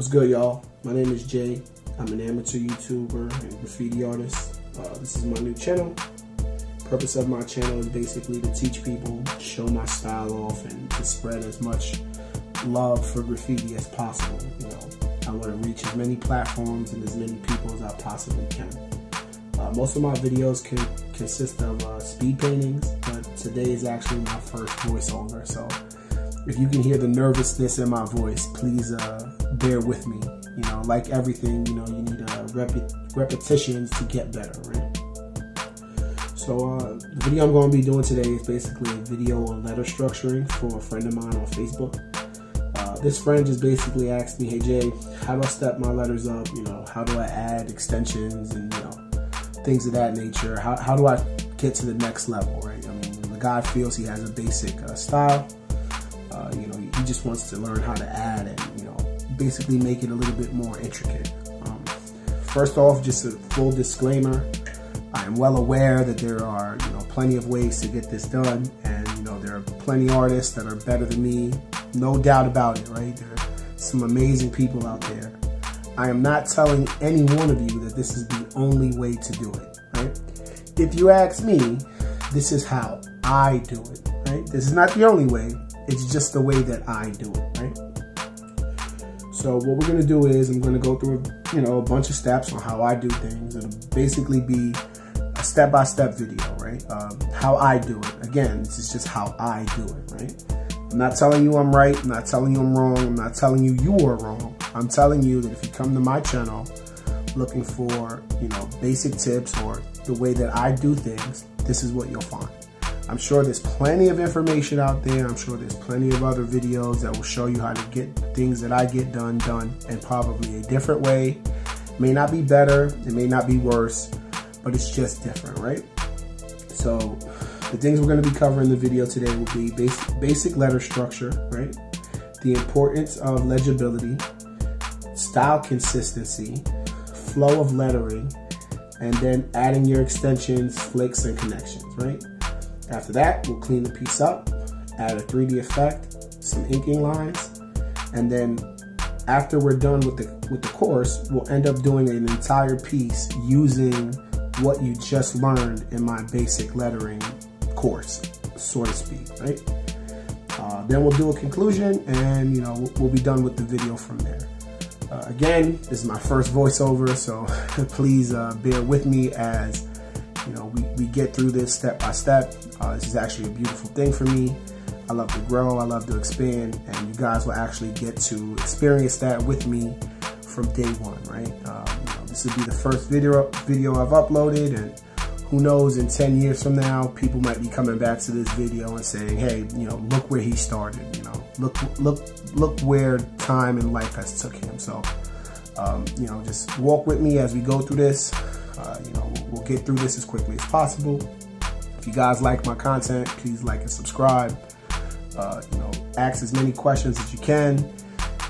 What's good, y'all? My name is Jay. I'm an amateur YouTuber and graffiti artist. Uh, this is my new channel. Purpose of my channel is basically to teach people, show my style off, and to spread as much love for graffiti as possible. You know, I want to reach as many platforms and as many people as I possibly can. Uh, most of my videos can consist of uh, speed paintings, but today is actually my first voiceover, so if you can hear the nervousness in my voice, please uh, bear with me. You know, like everything, you know, you need uh, rep repetitions to get better, right? So uh, the video I'm going to be doing today is basically a video on letter structuring for a friend of mine on Facebook. Uh, this friend just basically asked me, hey Jay, how do I step my letters up? You know, how do I add extensions and, you know, things of that nature? How, how do I get to the next level, right? I mean, the guy feels he has a basic uh, style uh, you know, he just wants to learn how to add and, basically make it a little bit more intricate. Um, first off, just a full disclaimer. I am well aware that there are, you know, plenty of ways to get this done. And, you know, there are plenty of artists that are better than me. No doubt about it, right? There are some amazing people out there. I am not telling any one of you that this is the only way to do it, right? If you ask me, this is how I do it, right? This is not the only way, it's just the way that I do it, right? So what we're gonna do is I'm gonna go through, you know, a bunch of steps on how I do things. It'll basically be a step-by-step -step video, right? Um, how I do it. Again, this is just how I do it, right? I'm not telling you I'm right. I'm not telling you I'm wrong. I'm not telling you you are wrong. I'm telling you that if you come to my channel looking for, you know, basic tips or the way that I do things, this is what you'll find. I'm sure there's plenty of information out there. I'm sure there's plenty of other videos that will show you how to get things that I get done, done in probably a different way. It may not be better, it may not be worse, but it's just different, right? So the things we're gonna be covering in the video today will be basic, basic letter structure, right? The importance of legibility, style consistency, flow of lettering, and then adding your extensions, flicks, and connections, right? After that, we'll clean the piece up, add a 3D effect, some inking lines, and then after we're done with the with the course, we'll end up doing an entire piece using what you just learned in my basic lettering course, so to speak, right? Uh, then we'll do a conclusion and you know we'll be done with the video from there. Uh, again, this is my first voiceover, so please uh, bear with me as you know, we, we get through this step by step. Uh, this is actually a beautiful thing for me. I love to grow, I love to expand, and you guys will actually get to experience that with me from day one, right? Um, you know, this will be the first video video I've uploaded, and who knows, in 10 years from now, people might be coming back to this video and saying, hey, you know, look where he started, you know, look, look, look where time and life has took him. So, um, you know, just walk with me as we go through this. Uh, you know, we'll, get through this as quickly as possible. If you guys like my content, please like and subscribe. Uh, you know, ask as many questions as you can.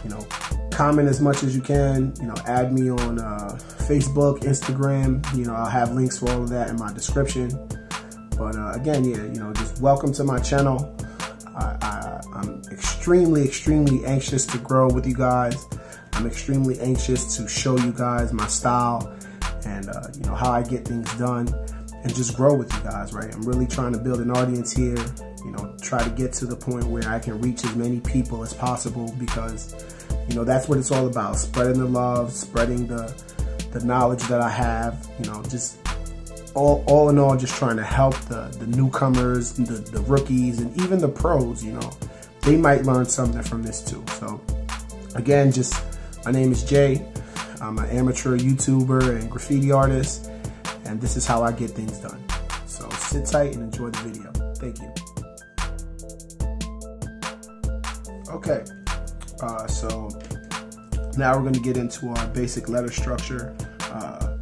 You know, comment as much as you can. You know, add me on uh, Facebook, Instagram. You know, I'll have links for all of that in my description. But uh, again, yeah, you know, just welcome to my channel. I, I, I'm extremely, extremely anxious to grow with you guys. I'm extremely anxious to show you guys my style and uh, you know how I get things done and just grow with you guys, right? I'm really trying to build an audience here, you know, try to get to the point where I can reach as many people as possible because, you know, that's what it's all about. Spreading the love, spreading the, the knowledge that I have, you know, just all, all in all, just trying to help the, the newcomers, the, the rookies, and even the pros, you know, they might learn something from this too. So again, just my name is Jay. I'm an amateur YouTuber and graffiti artist, and this is how I get things done. So sit tight and enjoy the video. Thank you. Okay, uh, so now we're going to get into our basic letter structure. Uh,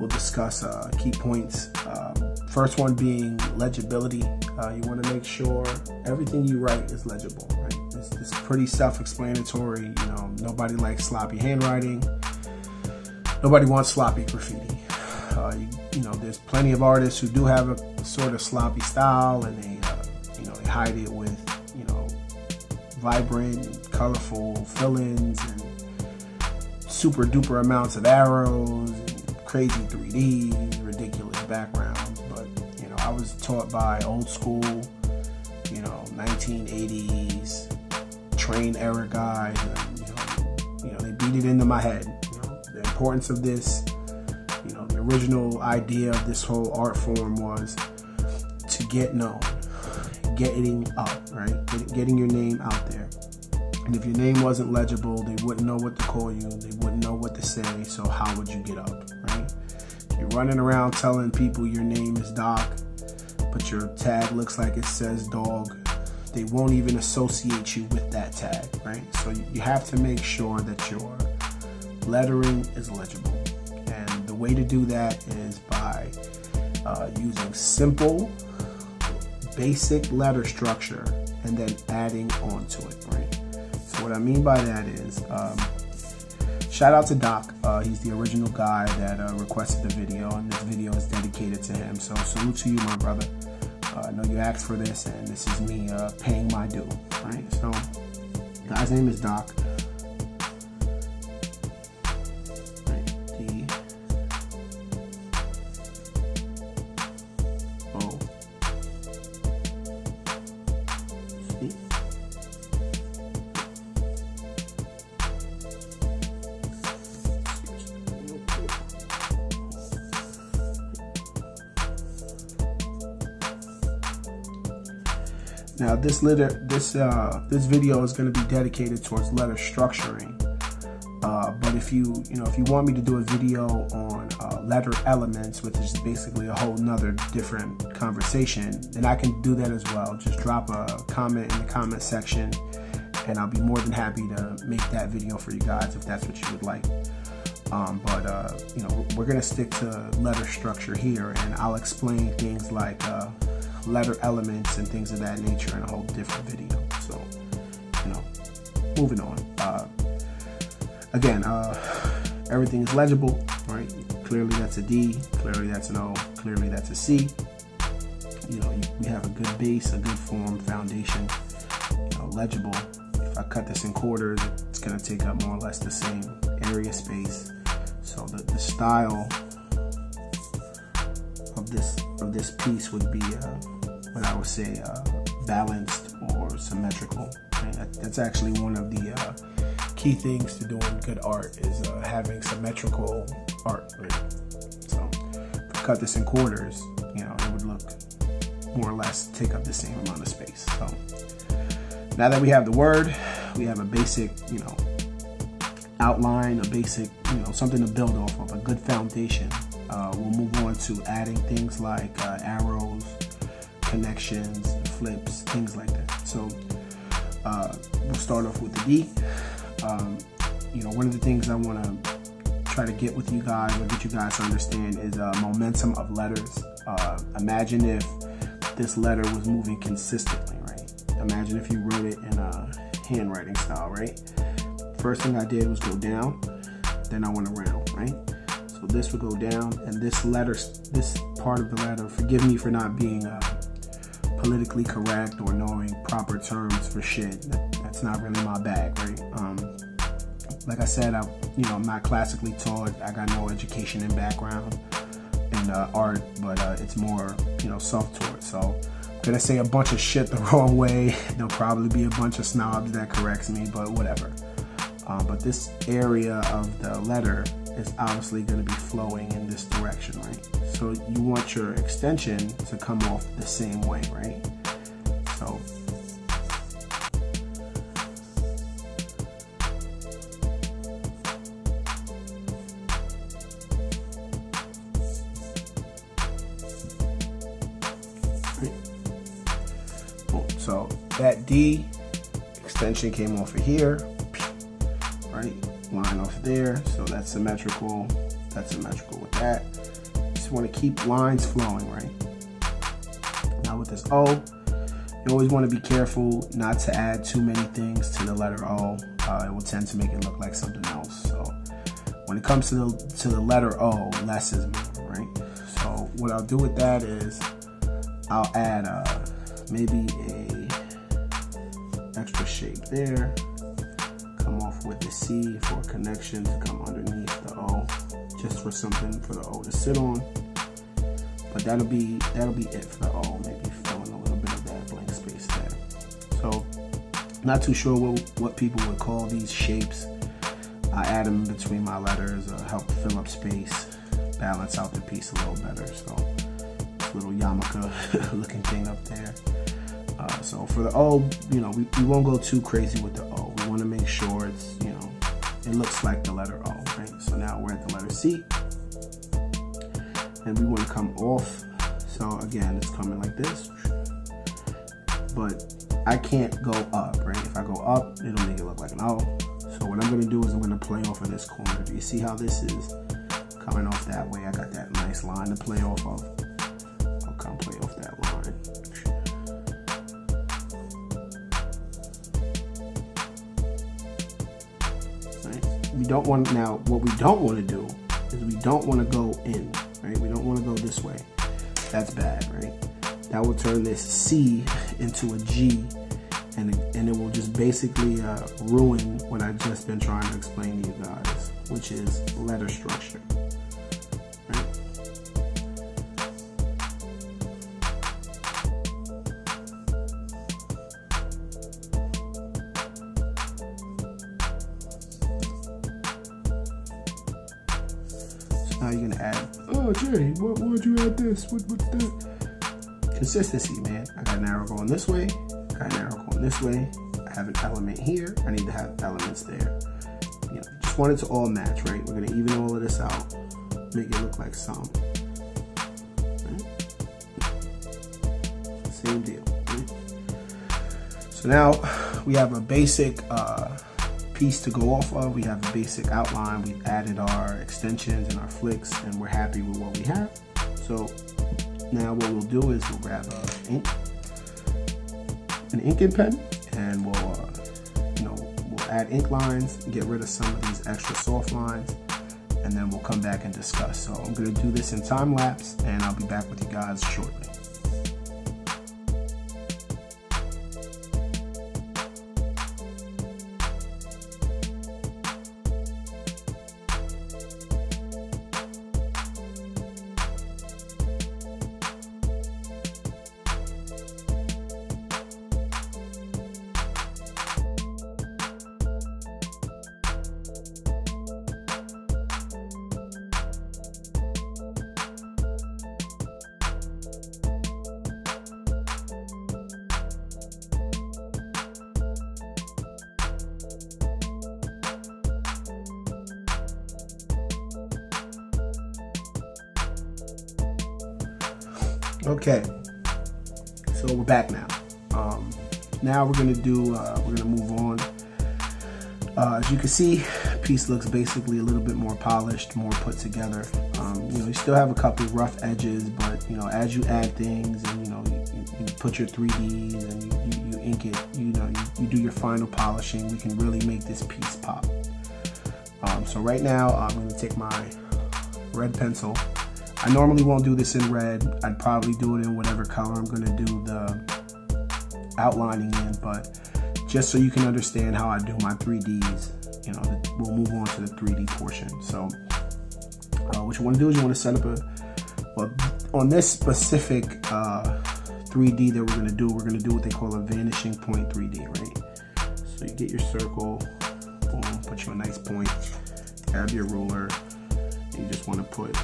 we'll discuss uh, key points. Um, first one being legibility. Uh, you want to make sure everything you write is legible, right? It's, it's pretty self-explanatory. You know, nobody likes sloppy handwriting. Nobody wants sloppy graffiti. Uh, you, you, know, there's plenty of artists who do have a sort of sloppy style, and they, uh, you know, they hide it with, you know, vibrant, colorful fill-ins, and super duper amounts of arrows, and crazy 3D, ridiculous backgrounds. But you know, I was taught by old school, you know, 1980s train era guys, you know, you know, they beat it into my head. You know, the importance of this. You know, the original idea of this whole art form was to get known, getting up, right? Getting your name out there. And if your name wasn't legible, they wouldn't know what to call you. They wouldn't know what to say. So how would you get up, right? You're running around telling people your name is Doc, but your tag looks like it says dog. They won't even associate you with that tag, right? So you have to make sure that your lettering is legible. And the way to do that is by uh, using simple, basic letter structure and then adding onto it, right? So what I mean by that is, um, shout out to Doc. Uh, he's the original guy that uh, requested the video, and this video is dedicated to him. So salute to you, my brother. Uh, I know you asked for this, and this is me uh, paying my due. Right. So, guy's name is Doc. Now this letter, this uh, this video is going to be dedicated towards letter structuring. Uh, but if you you know if you want me to do a video on uh, letter elements, which is basically a whole nother different conversation, then I can do that as well. Just drop a comment in the comment section, and I'll be more than happy to make that video for you guys if that's what you would like. Um, but uh, you know we're gonna stick to letter structure here, and I'll explain things like uh, letter elements and things of that nature in a whole different video. So, you know, moving on. Uh, again, uh, everything is legible, right? Clearly that's a D, clearly that's an O, clearly that's a C. You know, we have a good base, a good form, foundation, you know, legible. If I cut this in quarters, it's gonna take up more or less the same area space. So the, the style of this of this piece would be uh, I would say uh, balanced or symmetrical. That, that's actually one of the uh, key things to doing good art is uh, having symmetrical art. So cut this in quarters, you know, it would look more or less take up the same amount of space. So now that we have the word, we have a basic, you know, outline, a basic, you know, something to build off of, a good foundation. Uh, we'll move on to adding things like uh, arrows, connections, flips, things like that. So uh, we'll start off with the D. Um, you know, one of the things I want to try to get with you guys or get you guys to understand is uh, momentum of letters. Uh, imagine if this letter was moving consistently, right? Imagine if you wrote it in a handwriting style, right? First thing I did was go down, then I went around, right? So this would go down, and this letter, this part of the letter, forgive me for not being uh, politically correct or knowing proper terms for shit. That, that's not really my bag, right? Um, like I said, I, you know, I'm not classically taught. I got no education and background in uh, art, but uh, it's more, you know, self-taught. So I'm gonna say a bunch of shit the wrong way. There'll probably be a bunch of snobs that corrects me, but whatever. Um, but this area of the letter is obviously going to be flowing in this direction, right? So you want your extension to come off the same way, right? So So that D extension came off of here? Line off there. So that's symmetrical. That's symmetrical with that. Just want to keep lines flowing, right? Now with this O, you always want to be careful not to add too many things to the letter O. Uh, it will tend to make it look like something else. So when it comes to the to the letter O, less is more, right? So what I'll do with that is I'll add uh, maybe a extra shape there. With the C for connection to come underneath the O, just for something for the O to sit on. But that'll be that'll be it for the O. Maybe fill in a little bit of that blank space there. So not too sure what what people would call these shapes. I add them between my letters, uh, help fill up space, balance out the piece a little better. So little yarmulke looking thing up there. Uh, so for the O, you know, we, we won't go too crazy with the O. Make sure it's, you know, it looks like the letter O, right? So now we're at the letter C. And we want to come off. So again, it's coming like this. But I can't go up, right? If I go up, it'll make it look like an O. So what I'm going to do is I'm going to play off of this corner. Do you see how this is coming off that way? I got that nice line to play off of. We don't want, now what we don't want to do is we don't want to go in, right? We don't want to go this way. That's bad, right? That will turn this C into a G and it, and it will just basically uh, ruin what I've just been trying to explain to you guys, which is letter structure. Consistency, man. I got an arrow going this way, got an arrow going this way. I have an element here. I need to have elements there. You know, just want it to all match, right? We're gonna even all of this out, make it look like some. Right? Same deal. Right? So now we have a basic uh, piece to go off of. We have a basic outline. We've added our extensions and our flicks, and we're happy with what we have. So now what we'll do is we'll grab a ink an inking pen and we'll uh, you know we'll add ink lines get rid of some of these extra soft lines and then we'll come back and discuss. So I'm gonna do this in time lapse and I'll be back with you guys shortly Okay, so we're back now. Um, now we're gonna do, uh, we're gonna move on. Uh, as you can see, piece looks basically a little bit more polished, more put together. Um, you know, you still have a couple rough edges, but you know, as you add things and you know, you, you put your 3Ds and you, you, you ink it, you know, you, do your final polishing, we can really make this piece pop. Um, so right now, I'm gonna take my red pencil I normally won't do this in red. I'd probably do it in whatever color I'm gonna do the outlining in, but just so you can understand how I do my 3Ds, you know, we'll move on to the 3D portion. So uh, what you wanna do is you wanna set up a, well, on this specific uh, 3D that we're gonna do, we're gonna do what they call a vanishing point 3D, right? So you get your circle, boom, put you a nice point, grab your ruler, you just wanna put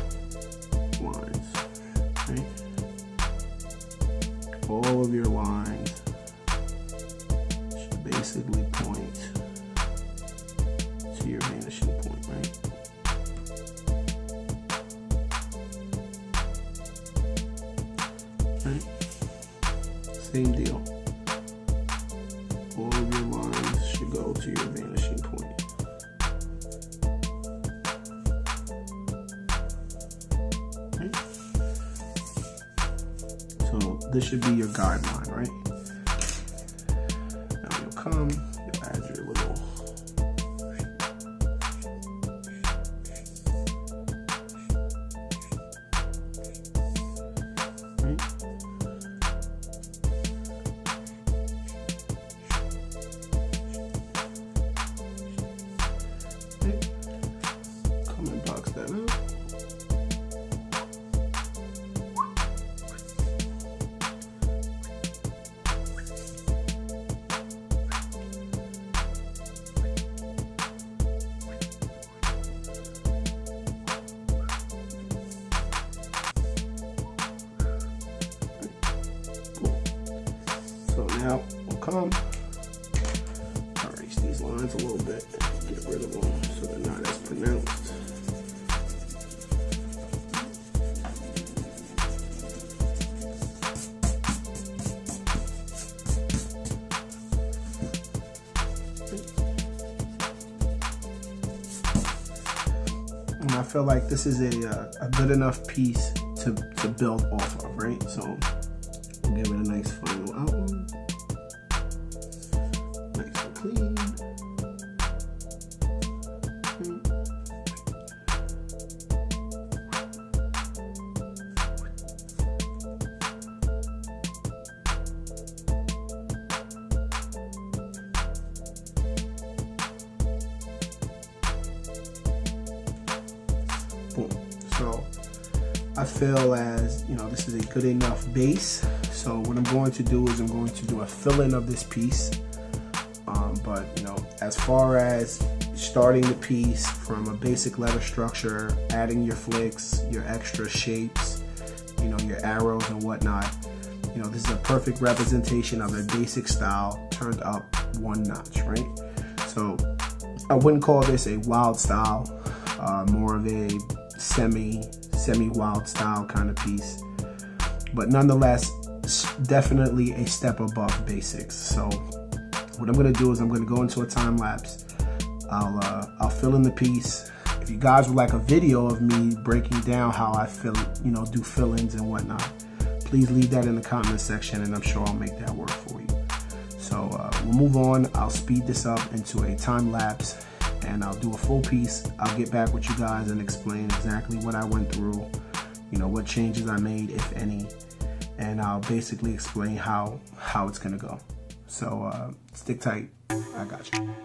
lines, right? All of your lines should basically So this should be your guideline, right? Now you'll come, out will come. Erase these lines a little bit, get rid of them so they're not as pronounced. And I feel like this is a, uh, a good enough piece to, to build off of, right? So we'll give it a nice final outline. I feel as, you know, this is a good enough base. So what I'm going to do is I'm going to do a fill-in of this piece. Um, but, you know, as far as starting the piece from a basic letter structure, adding your flicks, your extra shapes, you know, your arrows and whatnot, you know, this is a perfect representation of a basic style turned up one notch, right? So I wouldn't call this a wild style, uh, more of a semi semi wild style kind of piece. But nonetheless definitely a step above basics. So what i'm to do is i'm to go into a time lapse. I'll uh, i'll fill in the piece. If you guys would like a video of me breaking down how i fill you know do fill-ins and whatnot please leave that in the comment section and i'm sure i'll make that work for you. So uh, we'll move on. I'll speed this up into a time lapse and I'll do a full piece. I'll get back with you guys and explain exactly what I went through, you know, what changes I made, if any, and I'll basically explain how, how it's gonna go. So uh, stick tight, I got you.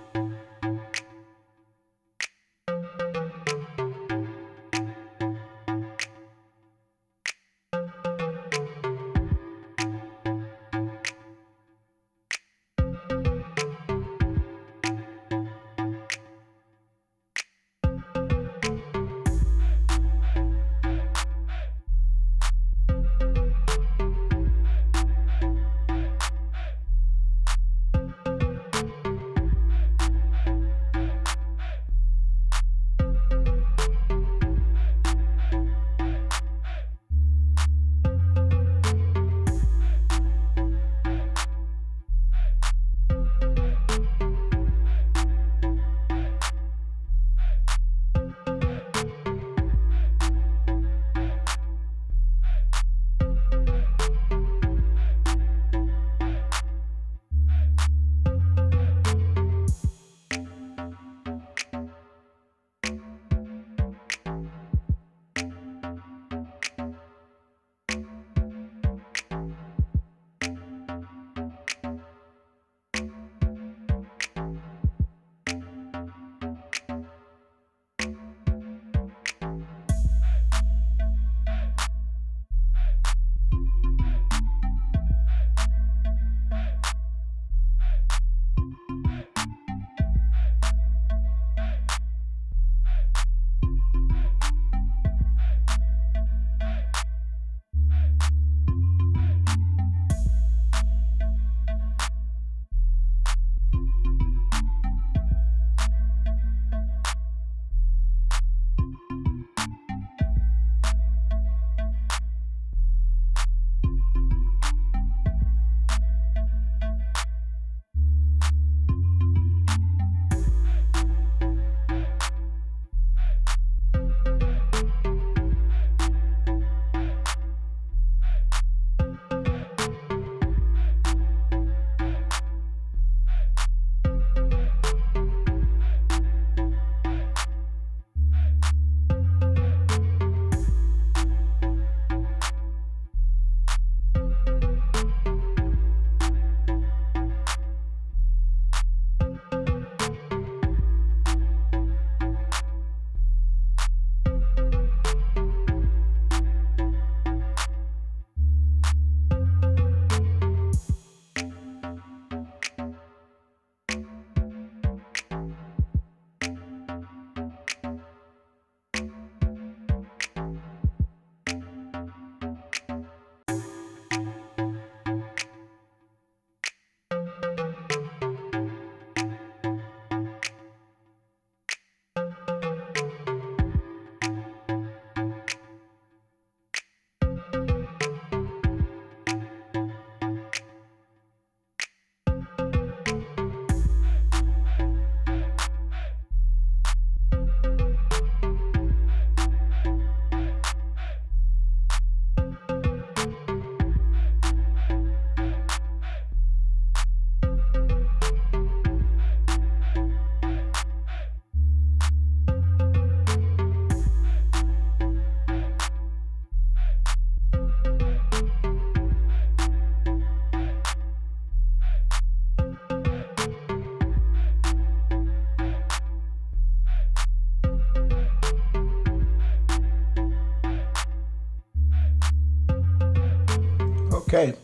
Okay,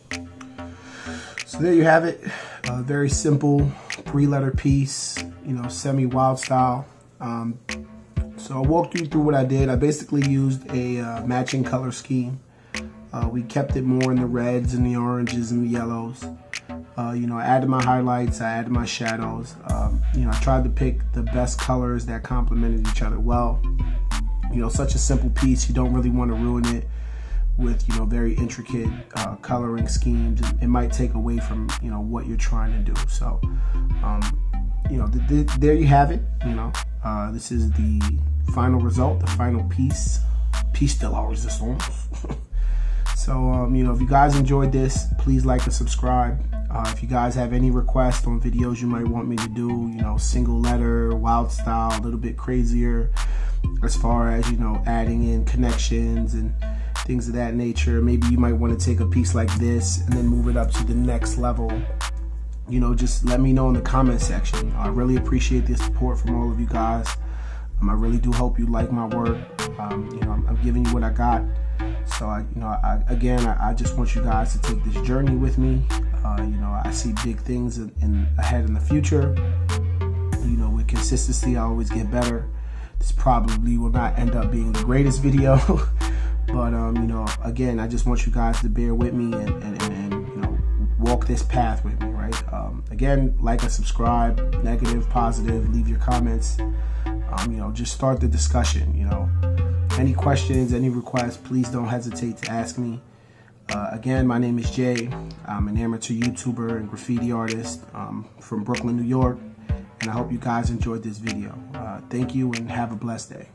so there you have it. A very simple three-letter piece, you know, semi-wild style. Um, so I walked you through what I did. I basically used a uh, matching color scheme. Uh, we kept it more in the reds and the oranges and the yellows. Uh, you know, I added my highlights, I added my shadows. Um, you know, I tried to pick the best colors that complemented each other well. You know, such a simple piece, you don't really want to ruin it with you know very intricate uh, coloring schemes. It, might take away from you know what you're trying to do. So um, you know th th there you have it you know. Uh, this is the final result the final piece. Piece de la resistance. So um, you know if you guys enjoyed this please like and subscribe. Uh, if you guys have any requests on videos you might want me to do you know single letter wild style a little bit crazier as far as you know adding in connections and things of that nature. Maybe you might want to take a piece like this and then move it up to the next level. You know, just let me know in the comment section. I really appreciate the support from all of you guys. Um, I really do hope you like my work. Um, you know, I'm, I'm, giving you what I got. So, I, you know, I, again, I, I, just want you guys to take this journey with me. Uh, you know, I see big things in, in, ahead in the future. You know, with consistency, I always get better. This probably will not end up being the greatest video. But um, you know, again, I just want you guys to bear with me and, and, and, you know walk this path with me, right? Um, again, like and subscribe, negative, positive, leave your comments. Um, you know, just start the discussion. You know, any questions, any requests, please don't hesitate to ask me. Uh, again, my name is Jay. I'm an amateur YouTuber and graffiti artist um, from Brooklyn, New York, and I hope you guys enjoyed this video. Uh, thank you and have a blessed day.